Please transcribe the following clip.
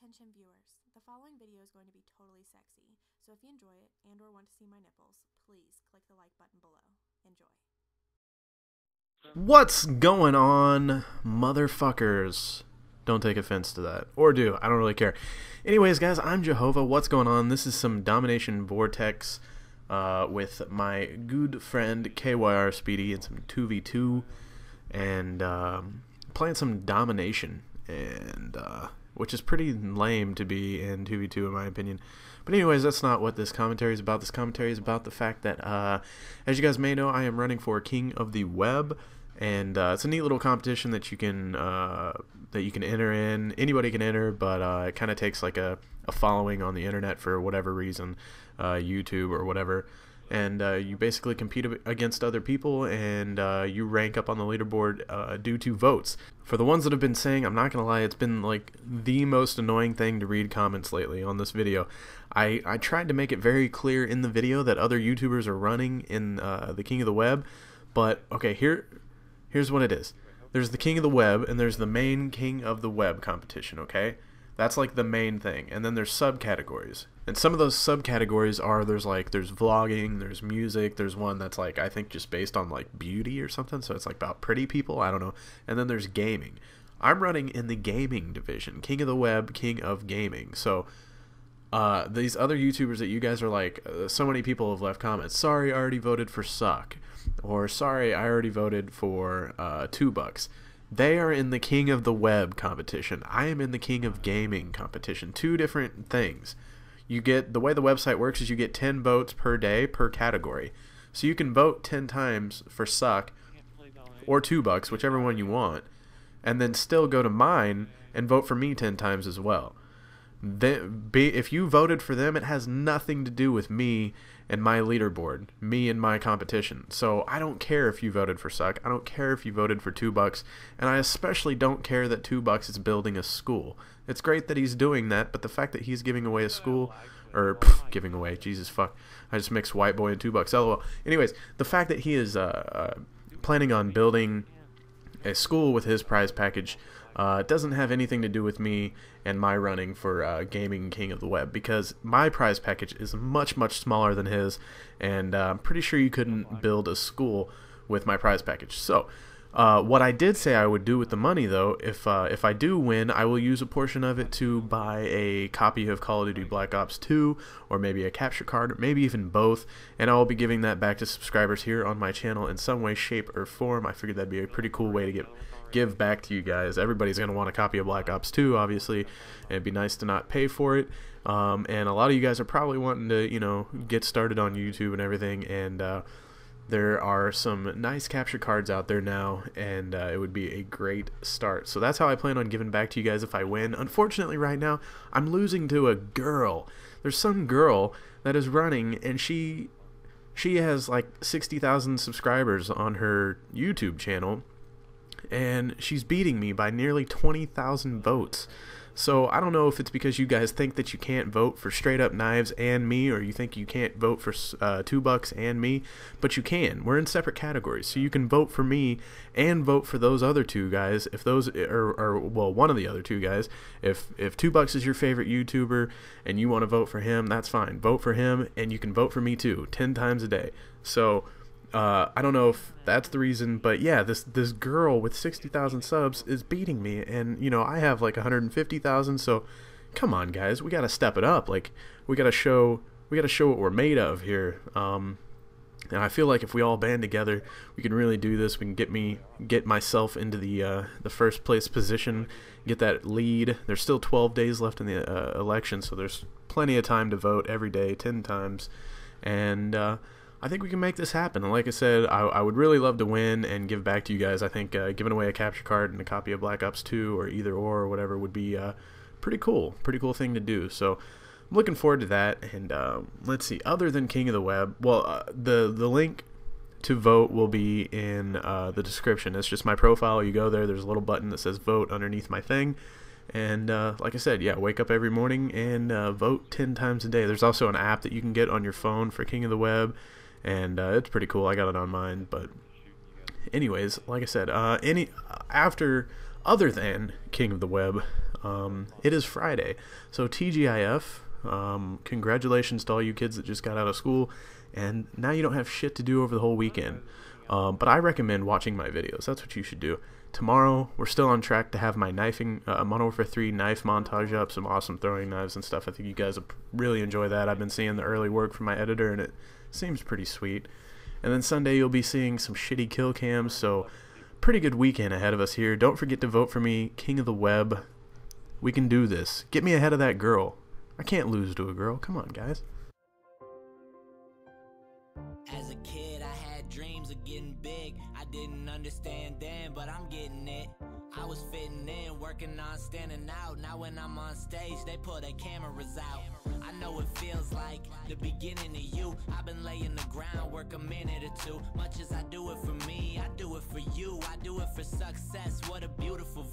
Attention viewers, the following video is going to be totally sexy, so if you enjoy it and or want to see my nipples, please click the like button below. Enjoy. What's going on, motherfuckers? Don't take offense to that. Or do. I don't really care. Anyways, guys, I'm Jahova. What's going on? This is some Domination Vortex uh, with my good friend KYR Speedy and some 2v2 and um, playing some Domination. And uh, which is pretty lame to be in 2v2 in my opinion. But anyways, that's not what this commentary is about. This commentary is about the fact that, uh, as you guys may know, I am running for King of the Web, and uh, it's a neat little competition that you can uh, that you can enter in. Anybody can enter, but uh, it kind of takes like a, a following on the internet for whatever reason, uh, YouTube or whatever and uh, you basically compete against other people and uh, you rank up on the leaderboard uh, due to votes. For the ones that have been saying, I'm not gonna lie, it's been like the most annoying thing to read comments lately on this video. I, I tried to make it very clear in the video that other YouTubers are running in uh, the King of the Web, but okay, here here's what it is. There's the King of the Web and there's the main King of the Web competition, okay? That's like the main thing. And then there's subcategories. And some of those subcategories are there's like there's vlogging, there's music, there's one that's like I think just based on like beauty or something, so it's like about pretty people, I don't know. And then there's gaming. I'm running in the gaming division, King of the Web, King of Gaming. So uh, these other YouTubers that you guys are like, uh, so many people have left comments. Sorry, I already voted for Suck, or sorry, I already voted for uh, Two Bucks. They are in the King of the Web competition. I am in the King of Gaming competition. Two different things. You get the way the website works is you get 10 votes per day per category. So you can vote 10 times for suck or 2 bucks, whichever one you want, and then still go to mine and vote for me 10 times as well. Then, be, if you voted for them, it has nothing to do with me and my leaderboard, me and my competition. So I don't care if you voted for Suck. I don't care if you voted for Two Bucks, and I especially don't care that Two Bucks is building a school. It's great that he's doing that, but the fact that he's giving away a school, or pff, giving away, Jesus fuck, I just mixed White Boy and Two Bucks. LOL. Anyways, the fact that he is uh, uh, planning on building a school with his prize package uh, doesn't have anything to do with me and my running for uh, Gaming King of the Web because my prize package is much, much smaller than his, and uh, I'm pretty sure you couldn't build a school with my prize package. So, uh, what I did say I would do with the money, though, if uh, if I do win, I will use a portion of it to buy a copy of Call of Duty Black Ops 2, or maybe a capture card, or maybe even both, and I will be giving that back to subscribers here on my channel in some way, shape, or form. I figured that'd be a pretty cool way to get give back to you guys. Everybody's going to want a copy of Black Ops 2, obviously. And it'd be nice to not pay for it. Um, and a lot of you guys are probably wanting to, you know, get started on YouTube and everything. And uh, there are some nice capture cards out there now, and uh, it would be a great start. So that's how I plan on giving back to you guys if I win. Unfortunately, right now, I'm losing to a girl. There's some girl that is running, and she she has like 60,000 subscribers on her YouTube channel and she's beating me by nearly 20,000 votes. So I don't know if it's because you guys think that you can't vote for straight up knives and me, or you think you can't vote for uh, two bucks and me, but you can. We're in separate categories, so you can vote for me and vote for those other two guys. If those or, or well, one of the other two guys. If if two bucks is your favorite YouTuber and you want to vote for him, that's fine. Vote for him, and you can vote for me too, ten times a day. So uh, I don't know if that's the reason, but yeah, this this girl with sixty thousand subs is beating me, and you know I have like one hundred and fifty thousand. So, come on, guys, we got to step it up. Like we got to show we got to show what we're made of here. Um, and I feel like if we all band together, we can really do this. We can get me get myself into the uh, the first place position, get that lead. There's still 12 days left in the uh, election, so there's plenty of time to vote every day, 10 times, and. Uh, I think we can make this happen. And like I said, I, I would really love to win and give back to you guys. I think uh, giving away a capture card and a copy of Black Ops 2 or either or or whatever would be uh, pretty cool. Pretty cool thing to do. So I'm looking forward to that. And uh, let's see, other than King of the Web, well, uh, the the link to vote will be in uh, the description. It's just my profile. You go there. There's a little button that says vote underneath my thing. And uh, like I said, yeah, wake up every morning and vote 10 times a day. There's also an app that you can get on your phone for King of the Web and uh, it's pretty cool. I got it on mine, but anyways, like I said, uh, any after other than King of the Web, Um, it is Friday, so TGIF. Um, congratulations to all you kids that just got out of school, and now you don't have shit to do over the whole weekend. Um, but I recommend watching my videos. That's what you should do. Tomorrow, we're still on track to have my knifing, uh, Modern Warfare 3 knife montage up, some awesome throwing knives and stuff. I think you guys will really enjoy that. I've been seeing the early work from my editor, and it seems pretty sweet. And then Sunday, you'll be seeing some shitty kill cams, so pretty good weekend ahead of us here. Don't forget to vote for me, King of the Web. We can do this. Get me ahead of that girl. I can't lose to a girl. Come on, guys. As a kid, had dreams of getting big. I didn't understand then, but I'm getting it. I was fitting in, working on standing out. Now when I'm on stage, they pull their cameras out. I know it feels like the beginning of you. I've been laying the groundwork a minute or two. Much as I do it for me, I do it for you. I do it for success. What a beautiful